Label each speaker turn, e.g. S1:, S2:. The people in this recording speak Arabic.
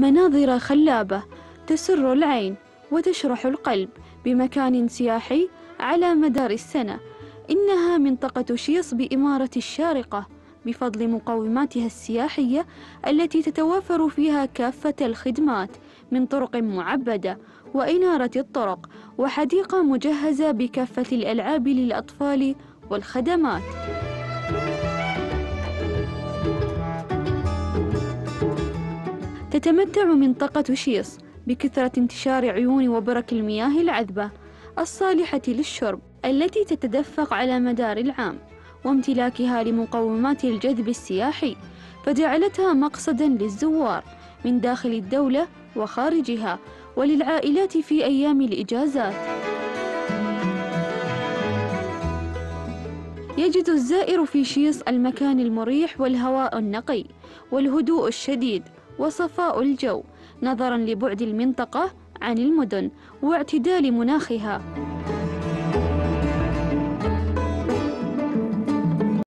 S1: مناظر خلابة تسر العين وتشرح القلب بمكان سياحي على مدار السنة. إنها منطقة شيص بإمارة الشارقة بفضل مقوماتها السياحية التي تتوافر فيها كافة الخدمات من طرق معبدة وإنارة الطرق وحديقة مجهزة بكافة الألعاب للأطفال والخدمات. تتمتع منطقة شيص بكثرة انتشار عيون وبرك المياه العذبة الصالحة للشرب التي تتدفق على مدار العام وامتلاكها لمقومات الجذب السياحي فجعلتها مقصدا للزوار من داخل الدولة وخارجها وللعائلات في أيام الإجازات. يجد الزائر في شيص المكان المريح والهواء النقي والهدوء الشديد وصفاء الجو نظرا لبعد المنطقة عن المدن واعتدال مناخها.